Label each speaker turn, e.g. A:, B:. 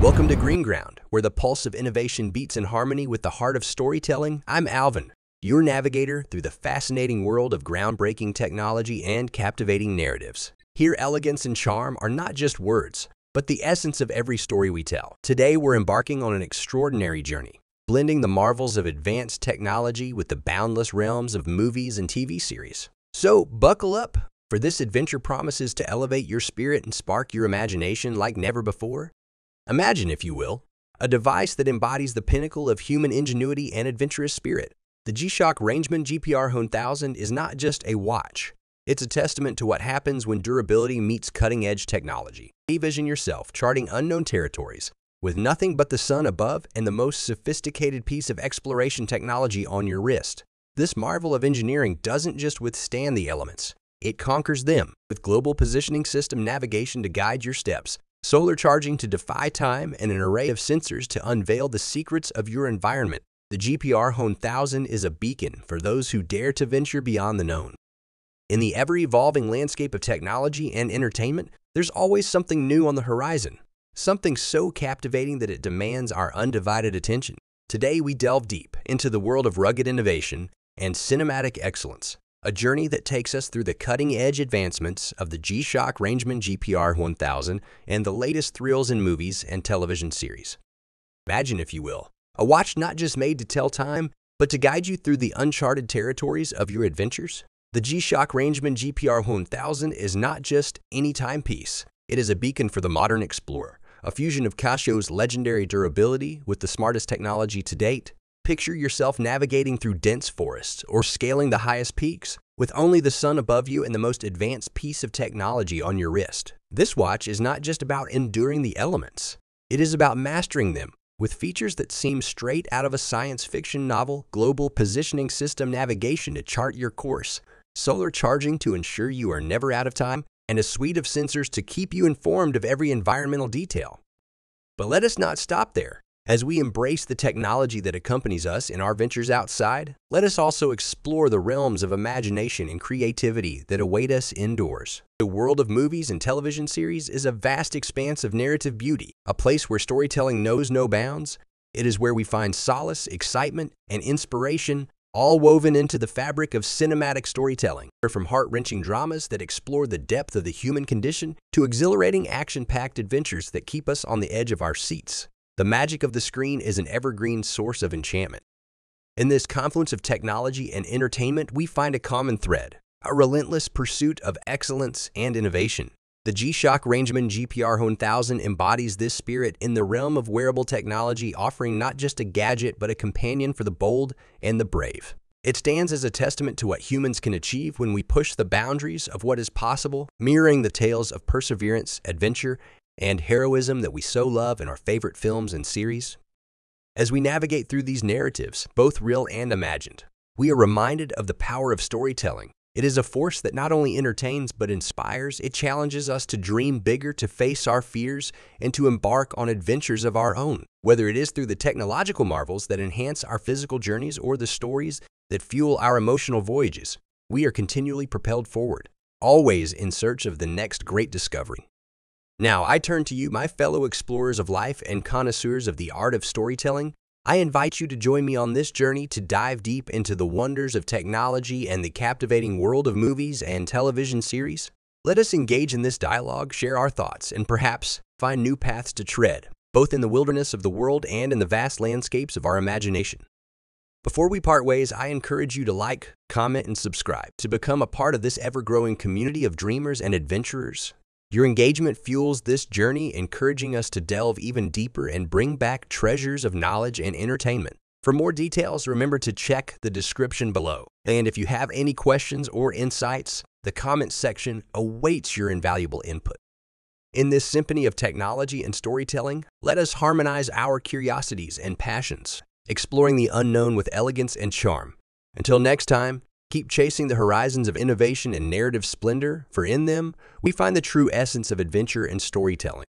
A: Welcome to GreenGround, where the pulse of innovation beats in harmony with the heart of storytelling. I'm Alvin, your navigator through the fascinating world of groundbreaking technology and captivating narratives. Here, elegance and charm are not just words, but the essence of every story we tell. Today, we're embarking on an extraordinary journey, blending the marvels of advanced technology with the boundless realms of movies and TV series. So, buckle up, for this adventure promises to elevate your spirit and spark your imagination like never before. Imagine, if you will, a device that embodies the pinnacle of human ingenuity and adventurous spirit. The G-Shock Rangeman GPR 1000 is not just a watch. It's a testament to what happens when durability meets cutting-edge technology. Envision yourself charting unknown territories with nothing but the sun above and the most sophisticated piece of exploration technology on your wrist. This marvel of engineering doesn't just withstand the elements, it conquers them with global positioning system navigation to guide your steps, solar charging to defy time, and an array of sensors to unveil the secrets of your environment. The GPR H1000 is a beacon for those who dare to venture beyond the known. In the ever-evolving landscape of technology and entertainment, there's always something new on the horizon, something so captivating that it demands our undivided attention. Today, we delve deep into the world of rugged innovation and cinematic excellence, a journey that takes us through the cutting-edge advancements of the G-Shock Rangeman GPR 1000 and the latest thrills in movies and television series. Imagine, if you will, a watch not just made to tell time, but to guide you through the uncharted territories of your adventures. The G-Shock Rangeman GPR 1000 is not just any timepiece. It is a beacon for the modern explorer, a fusion of Casio's legendary durability with the smartest technology to date, Picture yourself navigating through dense forests or scaling the highest peaks with only the sun above you and the most advanced piece of technology on your wrist. This watch is not just about enduring the elements. It is about mastering them with features that seem straight out of a science fiction novel, global positioning system navigation to chart your course, solar charging to ensure you are never out of time, and a suite of sensors to keep you informed of every environmental detail. But let us not stop there. As we embrace the technology that accompanies us in our ventures outside, let us also explore the realms of imagination and creativity that await us indoors. The world of movies and television series is a vast expanse of narrative beauty, a place where storytelling knows no bounds. It is where we find solace, excitement, and inspiration, all woven into the fabric of cinematic storytelling. From heart-wrenching dramas that explore the depth of the human condition to exhilarating action-packed adventures that keep us on the edge of our seats. The magic of the screen is an evergreen source of enchantment. In this confluence of technology and entertainment, we find a common thread, a relentless pursuit of excellence and innovation. The G-Shock Rangeman GPR 1000 embodies this spirit in the realm of wearable technology, offering not just a gadget, but a companion for the bold and the brave. It stands as a testament to what humans can achieve when we push the boundaries of what is possible, mirroring the tales of perseverance, adventure, and heroism that we so love in our favorite films and series? As we navigate through these narratives, both real and imagined, we are reminded of the power of storytelling. It is a force that not only entertains but inspires. It challenges us to dream bigger, to face our fears, and to embark on adventures of our own. Whether it is through the technological marvels that enhance our physical journeys or the stories that fuel our emotional voyages, we are continually propelled forward, always in search of the next great discovery. Now, I turn to you, my fellow explorers of life and connoisseurs of the art of storytelling. I invite you to join me on this journey to dive deep into the wonders of technology and the captivating world of movies and television series. Let us engage in this dialogue, share our thoughts, and perhaps find new paths to tread, both in the wilderness of the world and in the vast landscapes of our imagination. Before we part ways, I encourage you to like, comment, and subscribe to become a part of this ever-growing community of dreamers and adventurers. Your engagement fuels this journey, encouraging us to delve even deeper and bring back treasures of knowledge and entertainment. For more details, remember to check the description below. And if you have any questions or insights, the comments section awaits your invaluable input. In this symphony of technology and storytelling, let us harmonize our curiosities and passions, exploring the unknown with elegance and charm. Until next time, Keep chasing the horizons of innovation and narrative splendor, for in them, we find the true essence of adventure and storytelling.